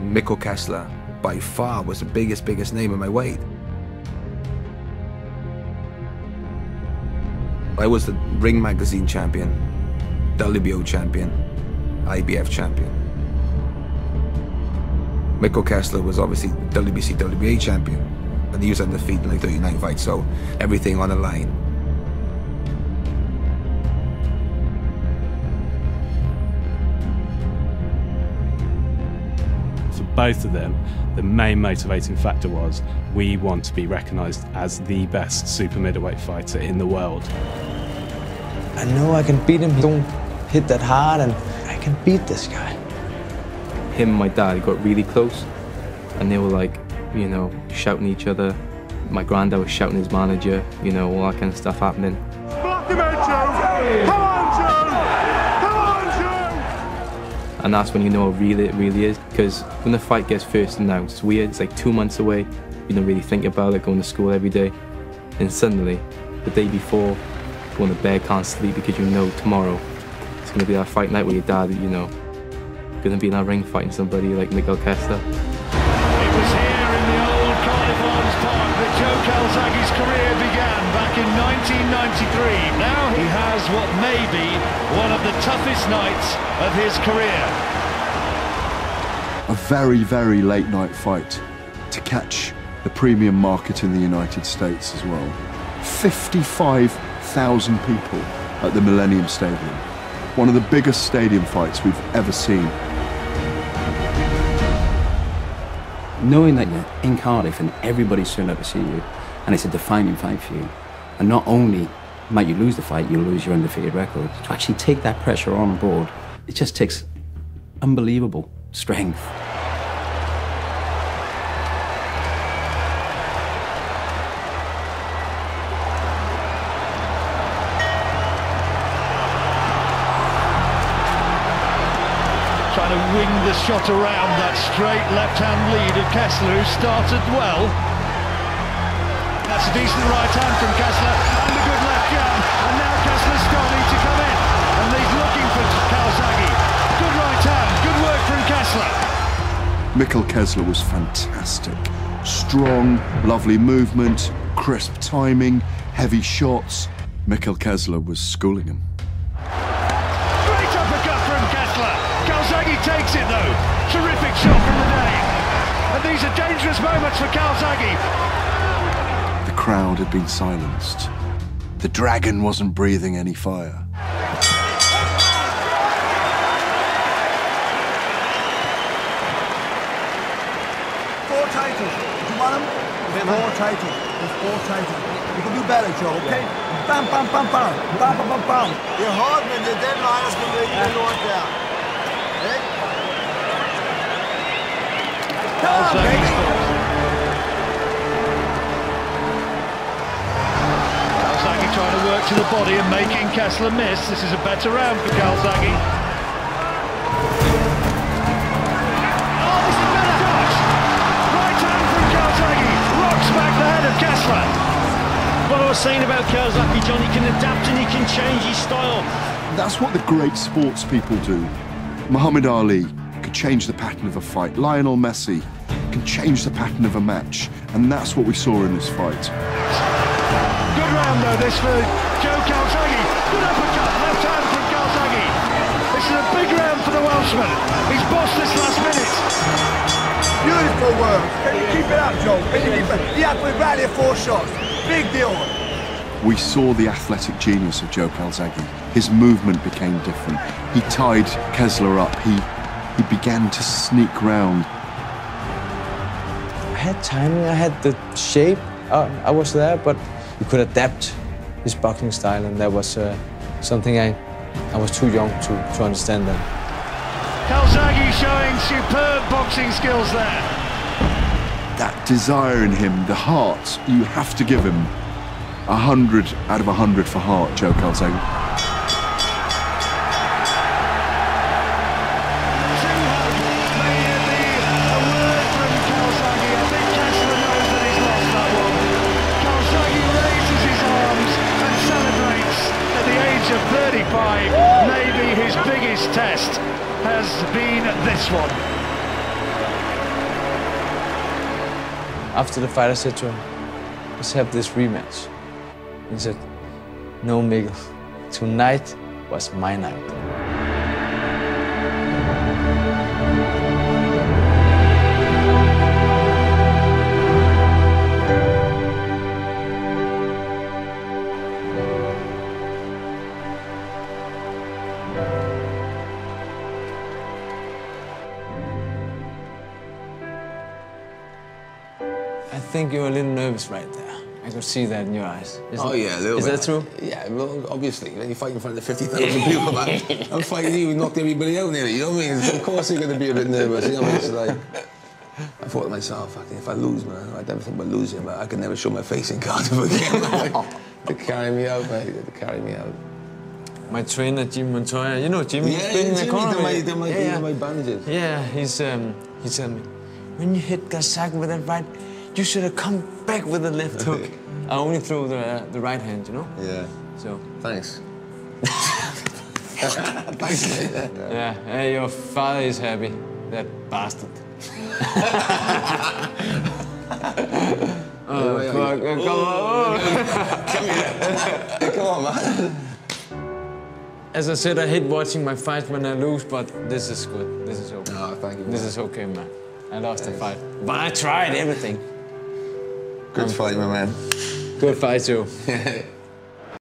Mikkel Kessler, by far, was the biggest, biggest name in my weight. I was the Ring Magazine champion, WBO champion, IBF champion. Mikkel Kessler was obviously WBC, WBA champion, and he was undefeated in like 39 fights, so everything on the line. Both of them, the main motivating factor was we want to be recognised as the best super middleweight fighter in the world. I know I can beat him. He don't hit that hard, and I can beat this guy. Him and my dad got really close, and they were like, you know, shouting at each other. My granddad was shouting his manager, you know, all that kind of stuff happening. Block him out, Joe! Come on, Joe! Come on, Joe! And that's when you know how real it really is. Because when the fight gets first announced, it's weird. It's like two months away. You don't really think about it, going to school every day. And suddenly, the day before, going to bed, can't sleep because you know tomorrow it's going to be that fight night with your dad, you know, going to be in that ring fighting somebody like Mikkel Kessler. That Joe Calzaghe's career began back in 1993. Now he has what may be one of the toughest nights of his career. a very, very late night fight to catch the premium market in the United States as well. 55,000 people at the Millennium Stadium. One of the biggest stadium fights we've ever seen. Knowing that you're in Cardiff and everybody's turned up to see you, and it's a defining fight for you, and not only might you lose the fight, you'll lose your undefeated record. To actually take that pressure on board, it just takes unbelievable strength. Trying to wing the shot around that straight left-hand lead of Kessler, who started well. That's a decent right hand from Kessler, and a good left jab. And now Kessler's starting to come in, and he's looking for Calzaghe. Good right hand, good work from Kessler. Mikkel Kessler was fantastic. Strong, lovely movement, crisp timing, heavy shots. Mikkel Kessler was schooling him. Takes it though. Terrific shot from the Dane. And these are dangerous moments for Calzaghe. The crowd had been silenced. The dragon wasn't breathing any fire. Four titles. You want them? Four titles. There's four titles. You can do better, Joe, okay? Bam, bam, bam, bam. Bam, bam, bam, bam. Det er hårdt, men det er den vej, der skal ligge ja. Come on, baby. Calzaghe trying to work to the body and making Kessler miss. This is a better round for Calzaghe. Oh, this is better. Gosh. Right hand from Calzaghe. Rocks back the head of Kessler. What I was saying about Calzaghe, John, he can adapt and he can change his style. That's what the great sports people do. Muhammad Ali could change the pattern of a fight. Lionel Messi can change the pattern of a match. And that's what we saw in this fight. Good round though, this for Joe Calzaghe. Good uppercut, left hand from Calzaghe. This is a big round for the Welshman. He's bossed this last minute. Beautiful work. Can you keep it up, Joe? Can you keep it? The upper valley four shots. Big deal. We saw the athletic genius of Joe Calzaghe. His movement became different. He tied Kessler up. He he began to sneak round. I had timing, I had the shape, uh, I was there, but you could adapt his boxing style, and that was uh, something I, I was too young to, to understand then. Calzaghe showing superb boxing skills there. That desire in him, the heart, you have to give him a hundred out of a hundred for heart, Joe Calzaghe. has been this one. After the fight, I said to him, let's have this rematch. He said, no, Mikkel, tonight was my night. Think you're a little nervous right there. I could see that in your eyes. Is oh yeah, a little Is bit. that true? Yeah, well, obviously. When you fight in front of 50,000 people, man, I'm fighting you, knocked everybody out nearly, you know what I mean? So of course you're going to be a bit nervous, you know what I mean? It's like, I thought to myself, fucking, if I lose, man, I never think about losing, but I can never show my face in Cardiff again. Like, they carry me out, mate. They carry me out. My trainer, Jim Montoya, you know Jimmy, Yeah, he's been in the Jimmy, corner. did my- my- yeah, yeah. my bandages. Yeah, he's um, he told me, when you hit Gazak with that right, you should have come back with the left hook. I only threw the uh, the right hand, you know. Yeah. So. Thanks. Thanks, mate. Yeah, hey, your father is happy. That bastard. oh, fuck, come on. Come here. Come on, man. As I said, I hate watching my fights when I lose, but this is good. This is okay. Oh, thank you. This is okay, man. I lost the fight. But I tried everything. Good fight, my man. Good fight, too.